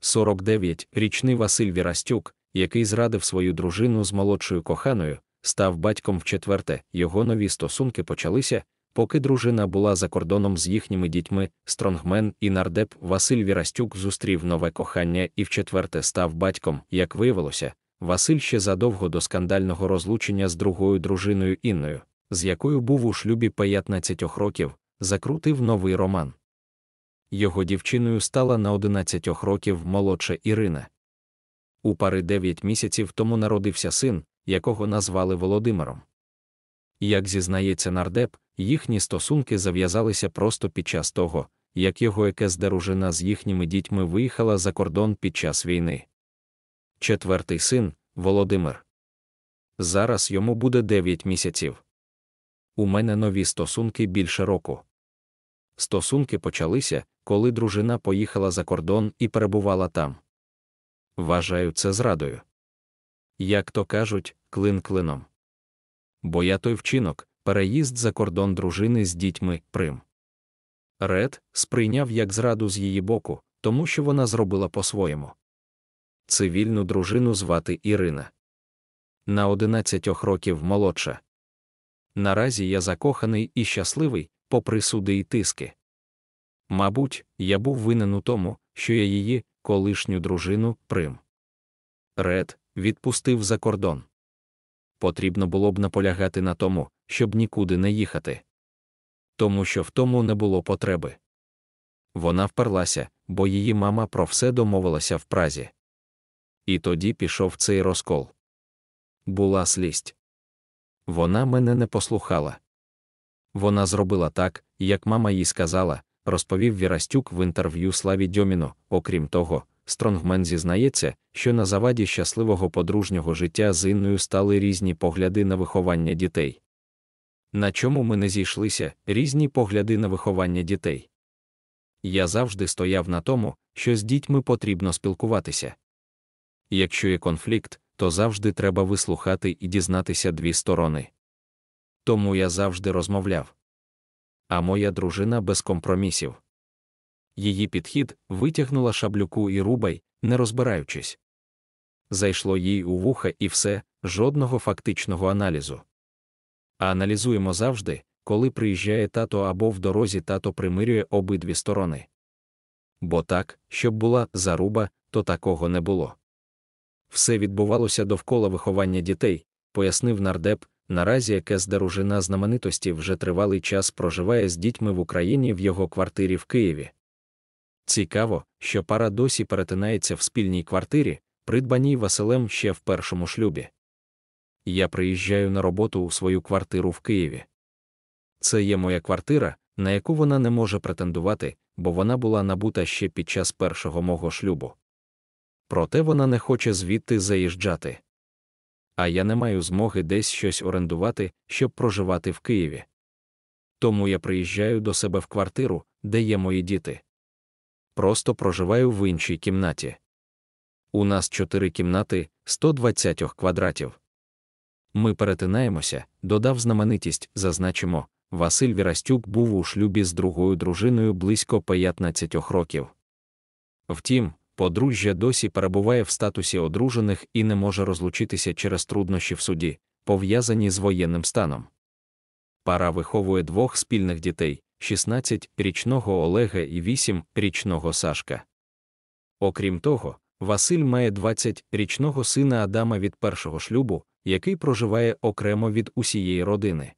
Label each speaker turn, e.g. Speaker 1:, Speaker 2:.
Speaker 1: 49-річний Василь Вірастюк, який зрадив свою дружину з молодшою коханою, став батьком в четверте. Його нові стосунки почалися, поки дружина була за кордоном з їхніми дітьми. Стронгмен і нардеп Василь Вірастюк зустрів нове кохання і в четверте став батьком. Як виявилося, Василь ще задовго до скандального розлучення з другою дружиною Інною, з якою був у шлюбі 15 років, закрутив новий роман. Його дівчиною стала на 11 років молодша Ірина. У пари 9 місяців тому народився син, якого назвали Володимиром. Як зізнається нардеп, їхні стосунки зав'язалися просто під час того, як його якась дружина з їхніми дітьми виїхала за кордон під час війни. Четвертий син Володимир. Зараз йому буде 9 місяців. У мене нові стосунки більше року. Стосунки почалися, коли дружина поїхала за кордон і перебувала там. Вважаю це зрадою. Як то кажуть, клин клином. Бо я той вчинок, переїзд за кордон дружини з дітьми прим. Ред сприйняв як зраду з її боку, тому що вона зробила по-своєму. Цивільну дружину звати Ірина. На 11 років молодша. Наразі я закоханий і щасливий, попри суди й тиски. Мабуть, я був винен у тому, що я її, колишню дружину, прим. Ред відпустив за кордон. Потрібно було б наполягати на тому, щоб нікуди не їхати. Тому що в тому не було потреби. Вона вперлася, бо її мама про все домовилася в празі. І тоді пішов цей розкол. Була слість. Вона мене не послухала. Вона зробила так, як мама їй сказала, розповів Вірастюк в інтерв'ю Славі Дьоміну. Окрім того, Стронгмен зізнається, що на заваді щасливого подружнього життя з Інною стали різні погляди на виховання дітей. На чому ми не зійшлися різні погляди на виховання дітей. Я завжди стояв на тому, що з дітьми потрібно спілкуватися. Якщо є конфлікт, то завжди треба вислухати і дізнатися дві сторони. Тому я завжди розмовляв. А моя дружина без компромісів. Її підхід витягнула шаблюку і рубай, не розбираючись. Зайшло їй у вуха і все, жодного фактичного аналізу. А аналізуємо завжди, коли приїжджає тато або в дорозі тато примирює обидві сторони. Бо так, щоб була заруба, то такого не було. Все відбувалося довкола виховання дітей, пояснив нардеп, наразі якась дружина знаменитості вже тривалий час проживає з дітьми в Україні в його квартирі в Києві. Цікаво, що пара досі перетинається в спільній квартирі, придбаній Василем ще в першому шлюбі. Я приїжджаю на роботу у свою квартиру в Києві. Це є моя квартира, на яку вона не може претендувати, бо вона була набута ще під час першого мого шлюбу. Проте вона не хоче звідти заїжджати. А я не маю змоги десь щось орендувати, щоб проживати в Києві. Тому я приїжджаю до себе в квартиру, де є мої діти. Просто проживаю в іншій кімнаті. У нас чотири кімнати 120 квадратів. Ми перетинаємося, додав знаменитість, зазначимо, Василь Вірастюк був у шлюбі з другою дружиною близько 15 років. Втім, подружжя досі перебуває в статусі одружених і не може розлучитися через труднощі в суді, пов'язані з воєнним станом. Пара виховує двох спільних дітей 16-річного Олега і 8-річного Сашка. Окрім того, Василь має 20-річного сина Адама від першого шлюбу, який проживає окремо від усієї родини.